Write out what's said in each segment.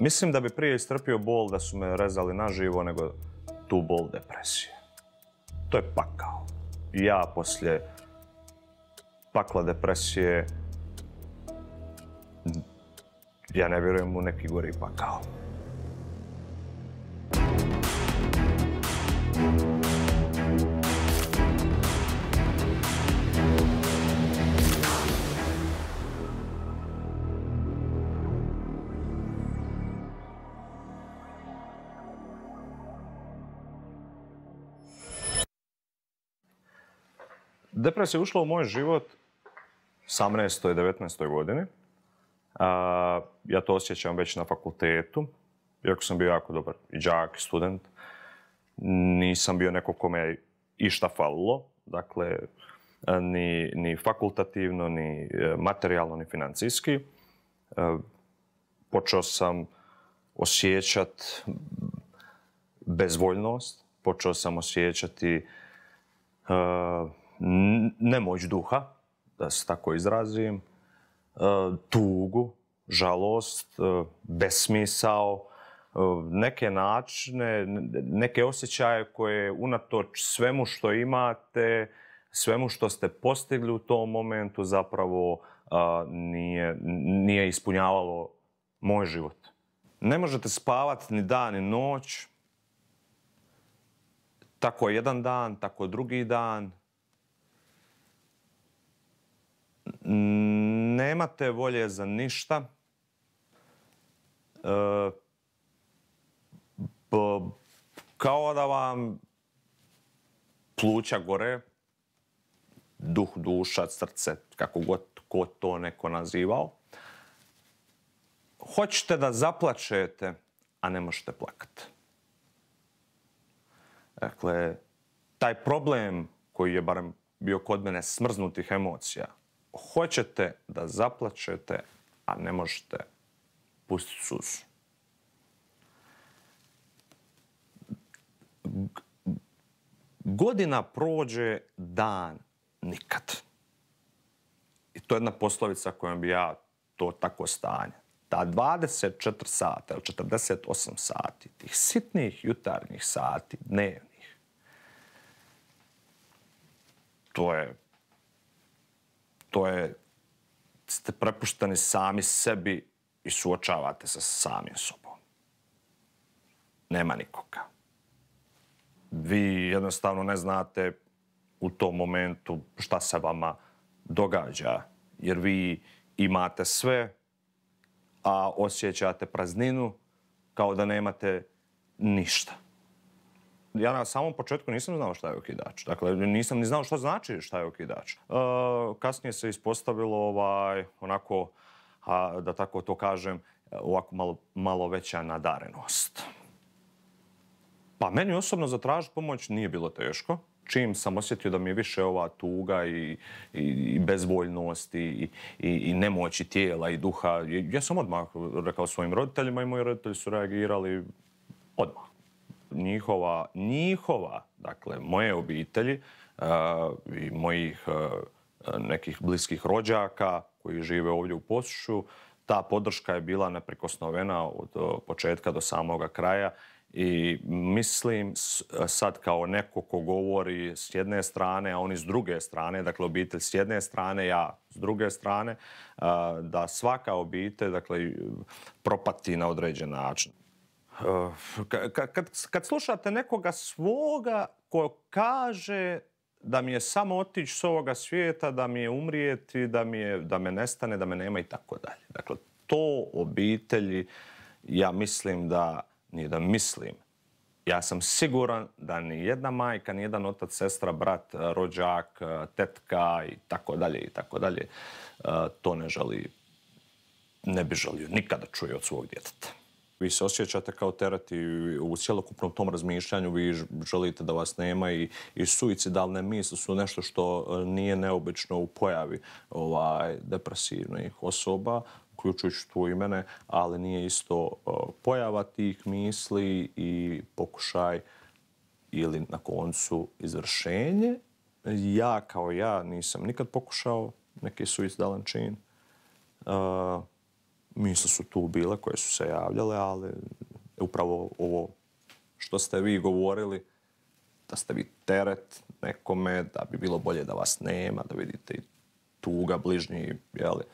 Mislim da bi prije istrpio bol da su me rezali na živo nego tu bol depresije. To je pakao. Ja poslije pakla depresije ja ne vjerujem u neki gori pakao. Depresija je ušla u moj život 18. i 19. godini. A, ja to osjećam već na fakultetu, iako sam bio jako dobar i džak, i student. Nisam bio neko kome je išta falilo, dakle, ni, ni fakultativno, ni e, materijalno, ni financijski. E, počeo sam osjećat bezvoljnost, počeo sam osjećati uh, nemoć duha, da se tako izrazim, e, tugu, žalost, e, besmisao, e, neke načine, neke osjećaje koje unatoč svemu što imate, svemu što ste postigli u tom momentu zapravo nije, nije ispunjavalo moj život. Ne možete spavati ni dan ni noć, tako jedan dan, tako drugi dan, nemate volje za ništa. E, kao da vam pluća gore, duh, duša, srce, kako god ko to neko nazivao. Hoćete da zaplačete, a ne možete plakati. Dakle, taj problem koji je barem bio kod mene smrznutih emocija, hoćete da zaplačete, a ne možete pustiti suzu. Godina prođe, dan nikad. I to je jedna poslovica kojom bi ja to tako stanje. Ta 24 sata ili 48 sati, tih sitnih jutarnjih sati, dnevnih, to je to je, ste prepušteni sami sebi i suočavate se sa samim sobom. Nema nikoga. Vi jednostavno ne znate u tom momentu šta se vama događa, jer vi imate sve, a osjećate prazninu kao da nemate ništa ja na samom početku nisam znao šta je okidač. Dakle, nisam ni znao šta znači šta je okidač. E, kasnije se ispostavilo ovaj, onako, a, da tako to kažem, ovako malo, malo veća nadarenost. Pa meni osobno zatražiti pomoć nije bilo teško. Čim sam osjetio da mi je više ova tuga i, i, i bezvoljnost i, i, i nemoći tijela i duha, ja sam odmah rekao svojim roditeljima i moji roditelji su reagirali odmah njihova, njihova, dakle, moje obitelji uh, i mojih uh, nekih bliskih rođaka koji žive ovdje u Posušu, ta podrška je bila neprekosnovena od uh, početka do samoga kraja i mislim sad kao neko ko govori s jedne strane, a oni s druge strane, dakle obitelj s jedne strane, ja s druge strane, da svaka obitelj dakle, propati na određen način kad, kad, kad slušate nekoga svoga ko kaže da mi je samo otići s ovoga svijeta, da mi je umrijeti, da, mi je, da me nestane, da me nema i tako dalje. Dakle, to obitelji, ja mislim da, nije da mislim, ja sam siguran da ni jedna majka, ni jedan otac, sestra, brat, rođak, tetka i tako dalje i tako dalje, e, to ne želi, ne bi želio nikada čuje od svog djeteta vi se osjećate kao terati u cijelokupnom tom razmišljanju vi želite da vas nema i, i suicidalne misli su nešto što e, nije neobično u pojavi ovaj depresivnih osoba, uključujući tu i mene, ali nije isto e, pojava tih misli i pokušaj ili na koncu izvršenje. Ja kao ja nisam nikad pokušao neki suicidalan čin. Uh, misle su tu bile koje su se javljale, ali upravo ovo što ste vi govorili, da ste vi teret nekome, da bi bilo bolje da vas nema, da vidite i tuga bližnji, jeli,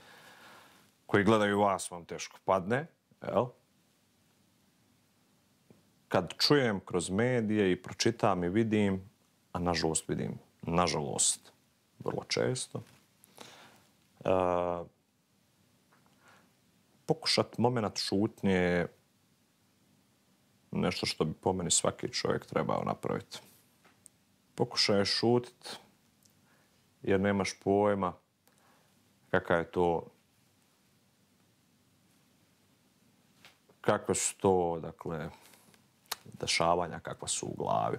koji gledaju vas, vam teško padne, jel? Kad čujem kroz medije i pročitam i vidim, a nažalost vidim, nažalost, vrlo često, uh, pokušat moment šutnje nešto što bi po meni svaki čovjek trebao napraviti. Pokušaj šutit jer nemaš pojma kakav je to kakve su to, dakle, dešavanja kakva su u glavi.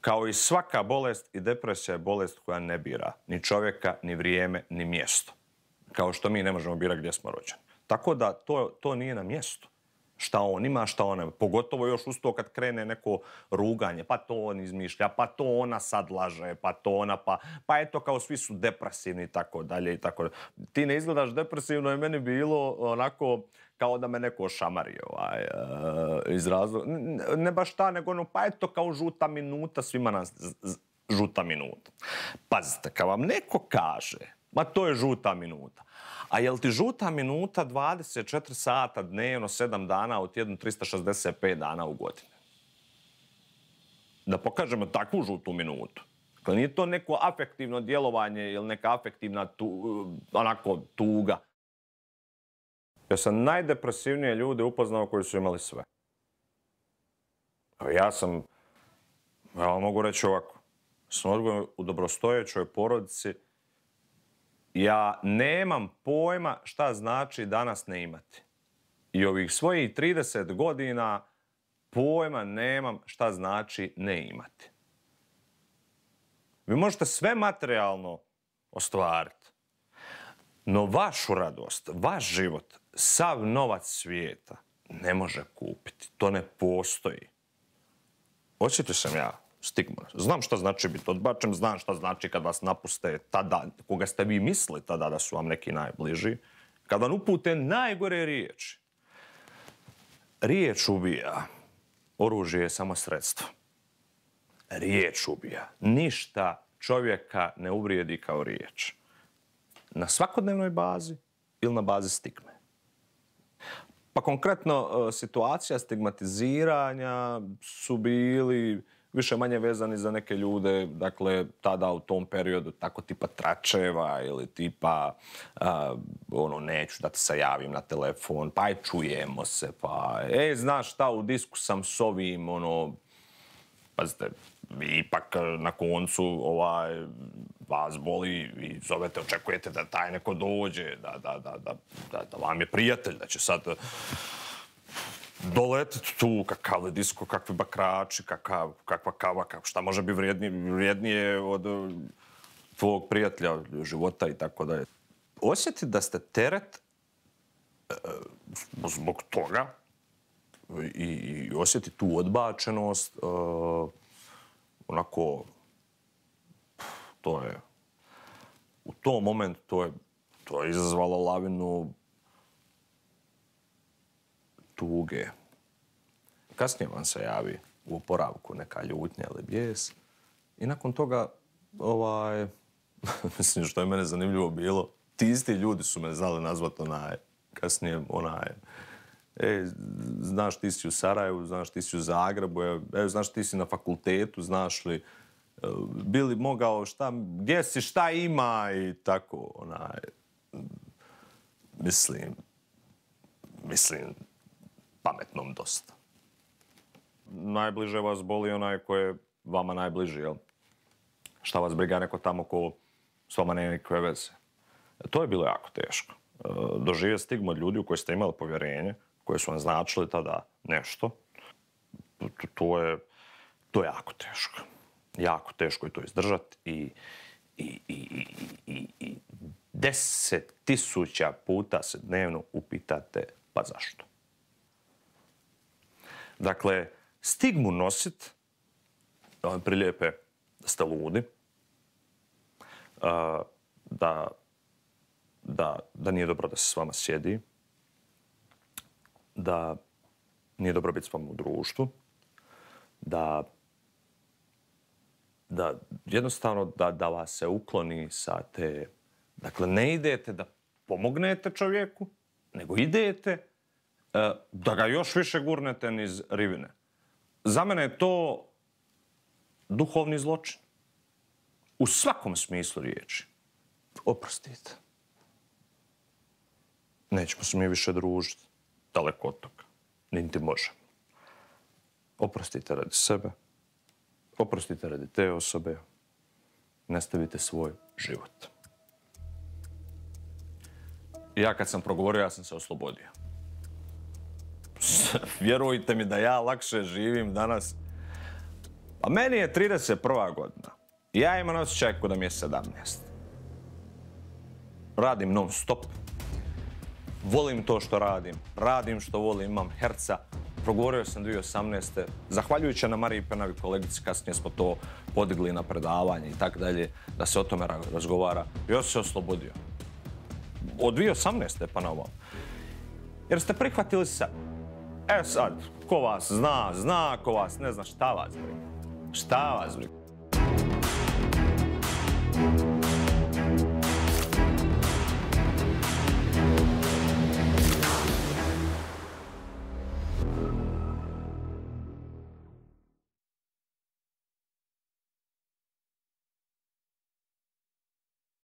Kao i svaka bolest i depresija je bolest koja ne bira ni čovjeka, ni vrijeme, ni mjesto. Kao što mi ne možemo birati gdje smo rođeni. Tako da to, to nije na mjestu šta on ima, šta on nema. Pogotovo još usto kad krene neko ruganje, pa to on izmišlja, pa to ona sad laže, pa to ona, pa, pa eto kao svi su depresivni i tako dalje i tako dalje. Ti ne izgledaš depresivno je meni bilo onako kao da me neko šamari ovaj, uh, iz razloga. Ne baš ta, nego ono, pa eto kao žuta minuta, svima nas žuta minuta. Pazite, kad vam neko kaže, ma to je žuta minuta, A jel ti žuta minuta 24 sata dnevno, 7 dana u tjednu, 365 dana u godini? Da pokažemo takvu žutu minutu. Dakle, nije to neko afektivno djelovanje ili neka afektivna tu, onako tuga. Ja sam najdepresivnije ljude upoznao koji su imali sve. Ja sam, ja mogu reći ovako, sam odgojen u dobrostojećoj porodici, ja nemam pojma šta znači danas ne imati. I ovih svojih 30 godina pojma nemam šta znači ne imati. Vi možete sve materijalno ostvariti, no vašu radost, vaš život, sav novac svijeta ne može kupiti. To ne postoji. Očito sam ja stigma. Znam šta znači biti odbačen, znam šta znači kad vas napuste tada, koga ste vi misli tada da su vam neki najbliži. Kad vam upute najgore riječi. Riječ ubija. Oružje je samo sredstvo. Riječ ubija. Ništa čovjeka ne uvrijedi kao riječ. Na svakodnevnoj bazi ili na bazi stigme. Pa konkretno e, situacija stigmatiziranja su bili više manje vezani za neke ljude, dakle, tada u tom periodu, tako tipa tračeva ili tipa, uh, ono, neću da te se javim na telefon, pa aj čujemo se, pa, e, znaš šta, u disku sam s ovim, ono, pazite, vi ipak na koncu, ovaj, vas boli i zovete, očekujete da taj neko dođe, da, da, da, da, da, da vam je prijatelj, da će sad doletiti tu, kakav disko, kakvi bakrači, kakav, kakva kava, kak, šta može biti vrijednije, vrijednije od tvog tvojeg prijatelja, života i tako dalje. Osjeti da ste teret uh, zbog toga i, i osjeti tu odbačenost, uh, onako, to je, u tom momentu to je, to je izazvalo lavinu tuge. Kasnije vam se javi u oporavku neka ljutnja ili bijes. I nakon toga, ovaj, mislim što je mene zanimljivo bilo, ti isti ljudi su me znali nazvati onaj, kasnije onaj, e, znaš ti si u Sarajevu, znaš ti si u Zagrebu, e, znaš ti si na fakultetu, znaš li, e, bili mogao šta, gdje si, šta ima i tako, onaj, mislim, mislim, pametnom dosta. Najbliže vas boli onaj ko je vama najbliži, jel? Šta vas briga neko tamo ko s vama nema nikakve veze. E, to je bilo jako teško. E, stigmu od ljudi u koje ste imali povjerenje, koje su vam značili tada nešto, to, to, je, to je jako teško. Jako teško je to izdržati i, i, i, i, i, i deset tisuća puta se dnevno upitate pa zašto. Dakle, stigmu nosit, da vam prilijepe da ste ludi, da da, da nije dobro da se s vama sjedi, da nije dobro biti s vama u društvu, da, da jednostavno da, da vas se ukloni sa te... Dakle, ne idete da pomognete čovjeku, nego idete da ga još više gurnete niz rivine. Za mene je to duhovni zločin. U svakom smislu riječi. Oprostite. Nećemo se mi više družiti. Daleko od toga. Niti možemo. Oprostite radi sebe. Oprostite radi te osobe. Nastavite svoj život. Ja kad sam progovorio, ja sam se oslobodio. Vjerujte mi da ja lakše živim danas. Pa meni je 31. godina. Ja imam osjećaj kod da mi je 17. Radim non stop. Volim to što radim. Radim što volim, imam herca. Progovorio sam 2018. Zahvaljujući na Mariji Penavi kolegici, kasnije smo to podigli na predavanje i tako dalje, da se o tome razgovara. Ja se oslobodio. Od 2018. pa na ovom. Jer ste prihvatili sebe. E sad, ko vas zna, zna, ko vas ne zna, šta vas briga? Šta vas briga?